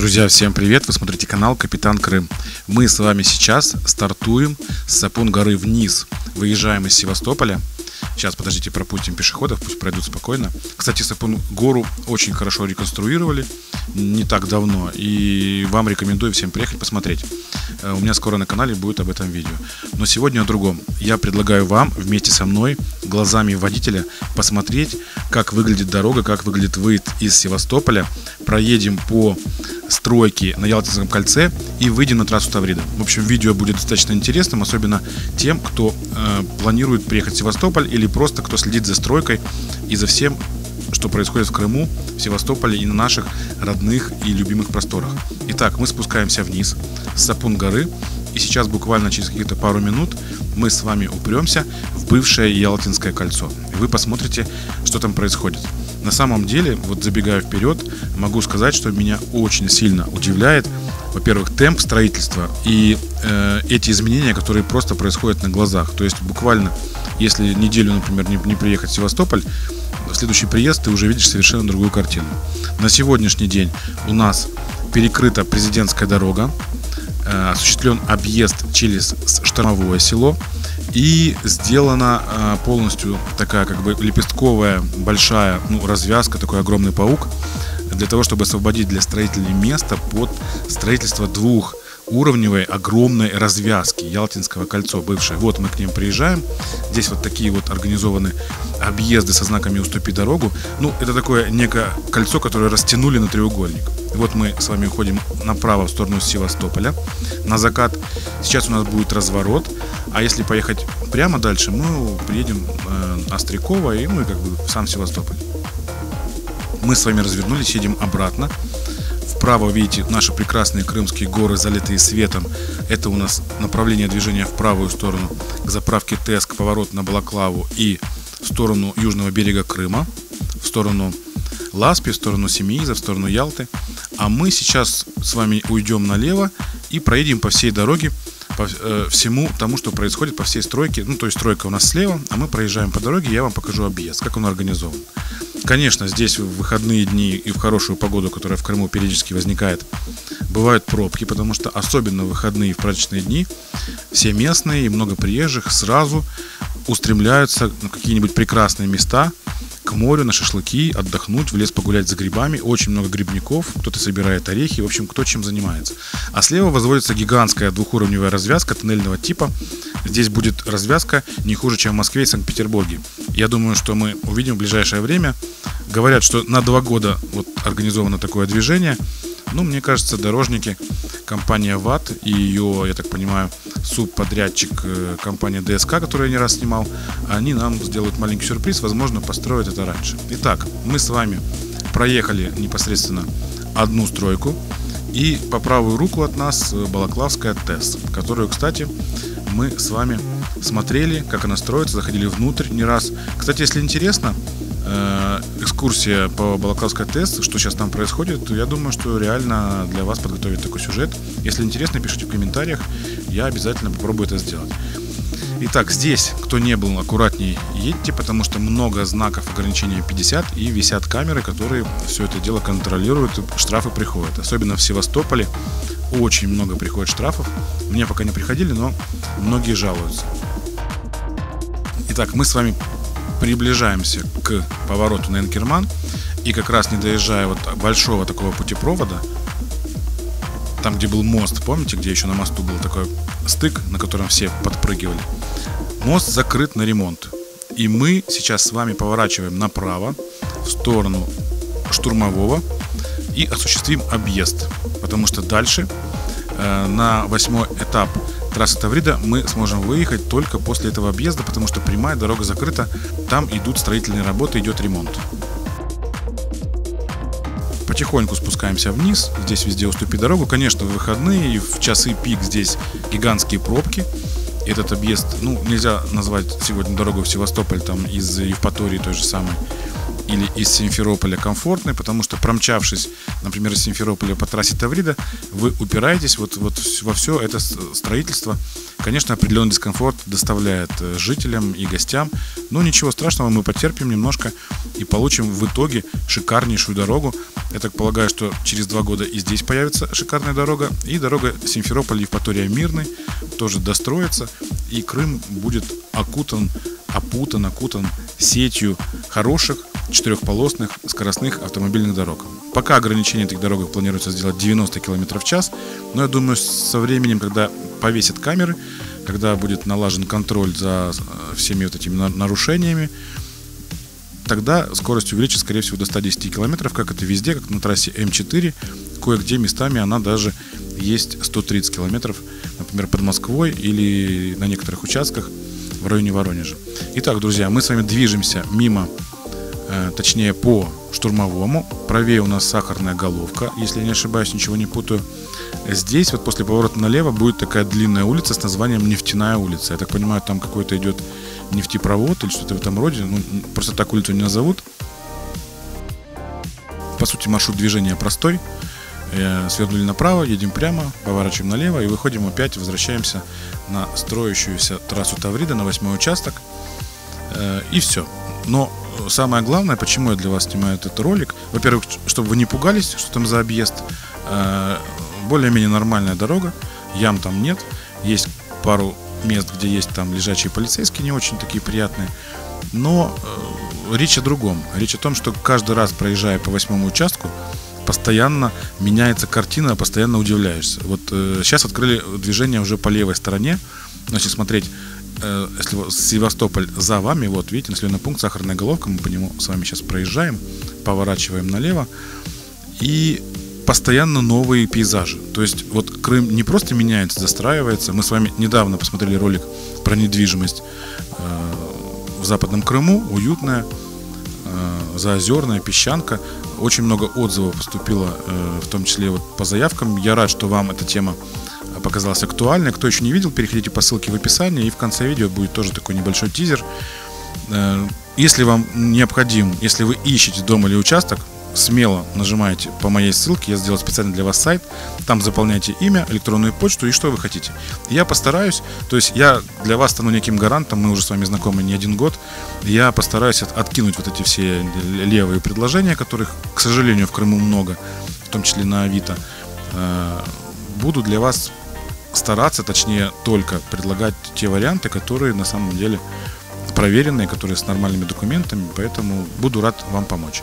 Друзья, всем привет! Вы смотрите канал Капитан Крым. Мы с вами сейчас стартуем с Сапун горы вниз. Выезжаем из Севастополя. Сейчас, подождите, пропустим пешеходов, пусть пройдут спокойно. Кстати, Сапун гору очень хорошо реконструировали не так давно. И вам рекомендую всем приехать посмотреть. Э, у меня скоро на канале будет об этом видео. Но сегодня о другом. Я предлагаю вам вместе со мной, глазами водителя, посмотреть, как выглядит дорога, как выглядит выезд из Севастополя. Проедем по стройке на Ялтинском кольце и выйдем на трассу Таврида. В общем, видео будет достаточно интересным, особенно тем, кто э, планирует приехать в Севастополь или просто кто следит за стройкой и за всем, что происходит в Крыму, в Севастополе и на наших родных и любимых просторах. Итак, мы спускаемся вниз с Сапун горы, и сейчас буквально через какие-то пару минут мы с вами упремся в бывшее Ялтинское кольцо. И вы посмотрите, что там происходит. На самом деле, вот забегая вперед, могу сказать, что меня очень сильно удивляет, во-первых, темп строительства и э, эти изменения, которые просто происходят на глазах. То есть буквально, если неделю, например, не, не приехать в Севастополь, в следующий приезд ты уже видишь совершенно другую картину. На сегодняшний день у нас перекрыта президентская дорога, э, осуществлен объезд через штормовое село и сделана э, полностью такая как бы лепестковая большая ну, развязка, такой огромный паук для того, чтобы освободить для строителей место под строительство двух уровневой огромной развязки Ялтинского кольцо бывшее. Вот мы к ним приезжаем. Здесь вот такие вот организованы объезды со знаками «Уступи дорогу». Ну, это такое некое кольцо, которое растянули на треугольник. Вот мы с вами уходим направо в сторону Севастополя, на закат. Сейчас у нас будет разворот, а если поехать прямо дальше, мы приедем э, Острякова и, ну, и как бы в сам Севастополь. Мы с вами развернулись, едем обратно. Вправо видите наши прекрасные крымские горы, залитые светом. Это у нас направление движения в правую сторону к заправке ТЭС, к повороту на Балаклаву и в сторону южного берега Крыма, в сторону Ласпи, в сторону Семииза, в сторону Ялты. А мы сейчас с вами уйдем налево и проедем по всей дороге, по э, всему тому, что происходит по всей стройке. Ну, то есть стройка у нас слева, а мы проезжаем по дороге, я вам покажу объезд, как он организован. Конечно, здесь в выходные дни и в хорошую погоду, которая в Крыму периодически возникает, бывают пробки, потому что особенно в выходные и в праздничные дни все местные и много приезжих сразу устремляются на какие-нибудь прекрасные места к морю, на шашлыки, отдохнуть, в лес погулять за грибами. Очень много грибников, кто-то собирает орехи, в общем, кто чем занимается. А слева возводится гигантская двухуровневая развязка тоннельного типа. Здесь будет развязка не хуже, чем в Москве и Санкт-Петербурге. Я думаю, что мы увидим в ближайшее время. Говорят, что на два года вот организовано такое движение. Ну, мне кажется, дорожники, компания ВАТ и ее, я так понимаю, субподрядчик э, компания ДСК, которую я не раз снимал, они нам сделают маленький сюрприз, возможно, построят это раньше. Итак, мы с вами проехали непосредственно одну стройку, и по правую руку от нас э, Балаклавская ТЭС, которую, кстати, мы с вами смотрели, как она строится, заходили внутрь не раз. Кстати, если интересно, Э, экскурсия по Балаклавской ТЭС, что сейчас там происходит, я думаю, что реально для вас подготовить такой сюжет. Если интересно, пишите в комментариях, я обязательно попробую это сделать. Итак, здесь, кто не был, аккуратнее едьте, потому что много знаков ограничения 50 и висят камеры, которые все это дело контролируют, штрафы приходят. Особенно в Севастополе очень много приходит штрафов. Мне пока не приходили, но многие жалуются. Итак, мы с вами приближаемся к повороту на Энкерман, и как раз не доезжая вот большого такого путепровода, там, где был мост, помните, где еще на мосту был такой стык, на котором все подпрыгивали, мост закрыт на ремонт. И мы сейчас с вами поворачиваем направо в сторону штурмового и осуществим объезд, потому что дальше э, на восьмой этап трассы Таврида мы сможем выехать только после этого объезда, потому что прямая дорога закрыта, там идут строительные работы, идет ремонт. Потихоньку спускаемся вниз, здесь везде уступи дорогу. Конечно, в выходные и в часы пик здесь гигантские пробки. Этот объезд, ну, нельзя назвать сегодня дорогу в Севастополь, там из Евпатории той же самой. Или из Симферополя комфортный, потому что промчавшись, например, из Симферополя по трассе Таврида, вы упираетесь вот, вот во все это строительство. Конечно, определенный дискомфорт доставляет э, жителям и гостям, но ничего страшного, мы потерпим немножко и получим в итоге шикарнейшую дорогу. Я так полагаю, что через два года и здесь появится шикарная дорога, и дорога Симферополь-Евпатория-Мирный тоже достроится, и Крым будет окутан, опутан, окутан сетью хороших четырехполосных скоростных автомобильных дорог. Пока ограничение этих дорог планируется сделать 90 км в час, но я думаю, со временем, когда повесят камеры, когда будет налажен контроль за э, всеми вот этими нарушениями, тогда скорость увеличится, скорее всего, до 110 км, как это везде, как на трассе М4. Кое-где местами она даже есть 130 км, например, под Москвой или на некоторых участках в районе Воронежа. Итак, друзья, мы с вами движемся мимо точнее по штурмовому. Правее у нас сахарная головка, если я не ошибаюсь, ничего не путаю. Здесь вот после поворота налево будет такая длинная улица с названием Нефтяная улица. Я так понимаю, там какой-то идет нефтепровод или что-то в этом роде. Ну, просто так улицу не назовут. По сути, маршрут движения простой. Э, свернули направо, едем прямо, поворачиваем налево и выходим опять, возвращаемся на строящуюся трассу Таврида на восьмой участок. Э, и все. Но самое главное, почему я для вас снимаю этот ролик, во-первых, чтобы вы не пугались, что там за объезд, э, более-менее нормальная дорога, ям там нет, есть пару мест, где есть там лежачие полицейские, не очень такие приятные, но э, речь о другом. Речь о том, что каждый раз, проезжая по восьмому участку, постоянно меняется картина, постоянно удивляешься. Вот э, сейчас открыли движение уже по левой стороне, значит, смотреть Э, если Севастополь за вами, вот видите, населенный пункт Сахарная головка, мы по нему с вами сейчас проезжаем, поворачиваем налево, и постоянно новые пейзажи. То есть вот Крым не просто меняется, застраивается. Мы с вами недавно посмотрели ролик про недвижимость э, в Западном Крыму, уютная, э, заозерная, песчанка. Очень много отзывов поступило, в том числе вот по заявкам. Я рад, что вам эта тема показалась актуальной. Кто еще не видел, переходите по ссылке в описании, и в конце видео будет тоже такой небольшой тизер. Э, если вам необходим, если вы ищете дом или участок, смело нажимаете по моей ссылке, я сделал специально для вас сайт, там заполняйте имя, электронную почту и что вы хотите. Я постараюсь, то есть я для вас стану неким гарантом, мы уже с вами знакомы не один год, я постараюсь от, откинуть вот эти все левые предложения, которых, к сожалению, в Крыму много, в том числе на Авито. Э, буду для вас стараться, точнее, только предлагать те варианты, которые на самом деле проверенные, которые с нормальными документами, поэтому буду рад вам помочь.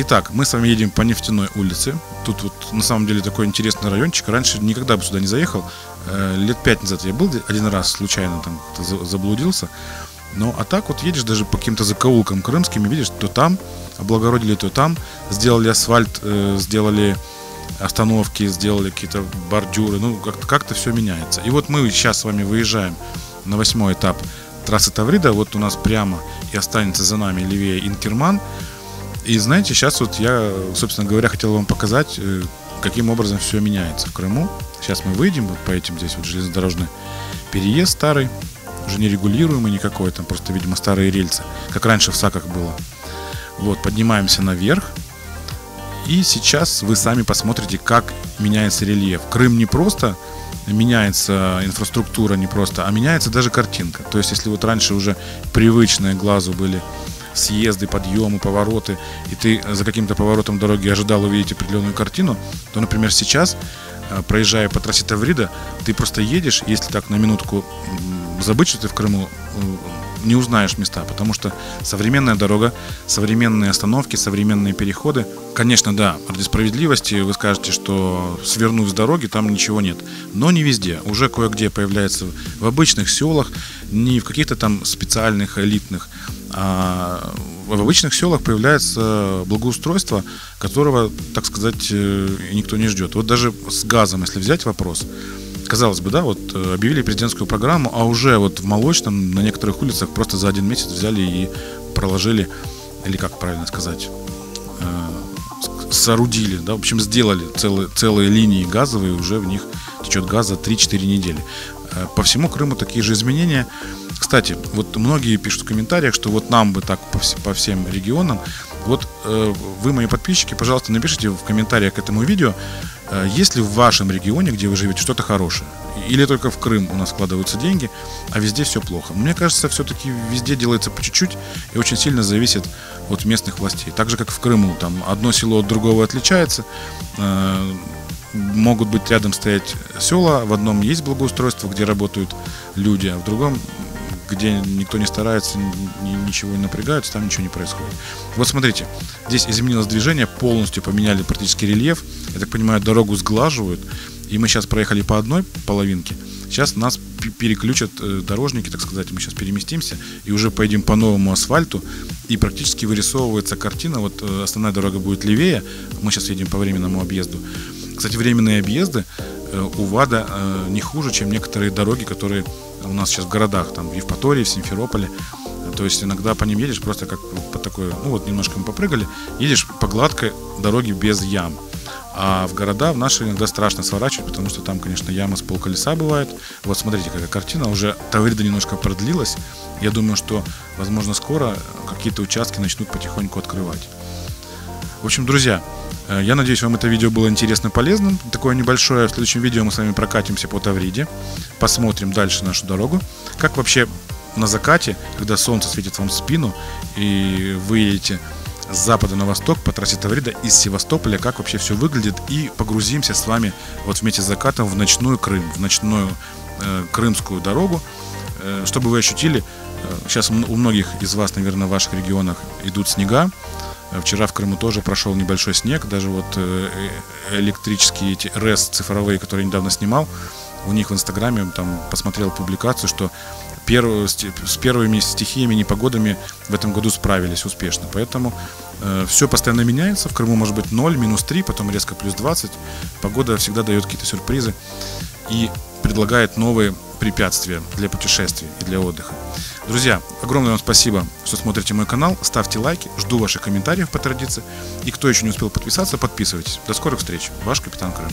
Итак, мы с вами едем по нефтяной улице. Тут вот на самом деле такой интересный райончик. Раньше никогда бы сюда не заехал. Э, лет пять назад я был один раз случайно там заблудился. Но а так вот едешь даже по каким-то закоулкам крымским и видишь, то там облагородили, то там сделали асфальт, э, сделали остановки, сделали какие-то бордюры, ну как-то как все меняется. И вот мы сейчас с вами выезжаем на восьмой этап трассы Таврида, вот у нас прямо и останется за нами левее Инкерман. И знаете, сейчас вот я, собственно говоря, хотел вам показать, э, каким образом все меняется в Крыму. Сейчас мы выйдем вот этим здесь вот железнодорожный переезд старый, уже не регулируемый никакой, там просто, видимо, старые рельсы, как раньше в Саках было. Вот, поднимаемся наверх, и сейчас вы сами посмотрите, как меняется рельеф. Крым не просто меняется инфраструктура не просто, а меняется даже картинка. То есть, если вот раньше уже привычные глазу были съезды, подъемы, повороты, и ты за каким-то поворотом дороги ожидал увидеть определенную картину, то, например, сейчас, э, проезжая по трассе Таврида, ты просто едешь, если так на минутку забыть, что ты в Крыму, э, не узнаешь места, потому что современная дорога, современные остановки, современные переходы, конечно, да, ради справедливости вы скажете, что свернув с дороги, там ничего нет, но не везде, уже кое-где появляется в обычных селах, не в каких-то там специальных элитных, а в обычных селах появляется благоустройство, которого, так сказать, э, никто не ждет. Вот даже с газом, если взять вопрос, казалось бы, да, вот э, объявили президентскую программу, а уже вот в Молочном на некоторых улицах просто за один месяц взяли и проложили, или как правильно сказать, э, соорудили, да, в общем, сделали целые, целые линии газовые, уже в них течет газ за 3-4 недели. Э, по всему Крыму такие же изменения. Кстати, вот многие пишут в комментариях, что вот нам бы так по, по всем регионам. Вот э, вы, мои подписчики, пожалуйста, напишите в комментариях к этому видео, э, есть ли в вашем регионе, где вы живете, что-то хорошее. Или только в Крым у нас складываются деньги, а везде все плохо. Мне кажется, все-таки везде делается по чуть-чуть и очень сильно зависит от местных властей. Так же, как в Крыму, там одно село от другого отличается. Э, могут быть рядом стоять села, в одном есть благоустройство, где работают люди, а в другом где никто не старается, ничего не напрягаются, там ничего не происходит. Вот смотрите, здесь изменилось движение, полностью поменяли практически рельеф. Я так понимаю, дорогу сглаживают. И мы сейчас проехали по одной половинке. Сейчас нас переключат э, дорожники, так сказать. Мы сейчас переместимся и уже пойдем по новому асфальту. И практически вырисовывается картина. Вот э, основная дорога будет левее. Мы сейчас едем по временному объезду. Кстати, временные объезды у ВАДА не хуже, чем некоторые дороги, которые у нас сейчас в городах, там в Евпатории, в Симферополе. То есть иногда по ним едешь просто как по такой, ну вот немножко мы попрыгали, едешь по гладкой дороге без ям. А в города в наши иногда страшно сворачивать, потому что там, конечно, яма с полколеса бывает. Вот смотрите, какая картина. Уже Таврида немножко продлилась. Я думаю, что, возможно, скоро какие-то участки начнут потихоньку открывать. В общем, друзья, э, я надеюсь, вам это видео было интересно и полезным. Такое небольшое. В следующем видео мы с вами прокатимся по Тавриде. Посмотрим дальше нашу дорогу. Как вообще на закате, когда солнце светит вам в спину, и вы едете с запада на восток по трассе Таврида из Севастополя, как вообще все выглядит, и погрузимся с вами вот вместе с закатом в ночной Крым, в ночную э, крымскую дорогу, э, чтобы вы ощутили, э, сейчас у многих из вас, наверное, в ваших регионах идут снега, э, Вчера в Крыму тоже прошел небольшой снег, даже вот э, э, электрические эти РЭС цифровые, которые я недавно снимал, у них в Инстаграме там посмотрел публикацию, что перв, с первыми стихиями, непогодами в этом году справились успешно. Поэтому э, все постоянно меняется. В Крыму может быть 0, минус 3, потом резко плюс 20. Погода всегда дает какие-то сюрпризы и предлагает новые препятствия для путешествий и для отдыха. Друзья, огромное вам спасибо, что смотрите мой канал. Ставьте лайки, жду ваших комментариев по традиции. И кто еще не успел подписаться, подписывайтесь. До скорых встреч. Ваш Капитан Крым.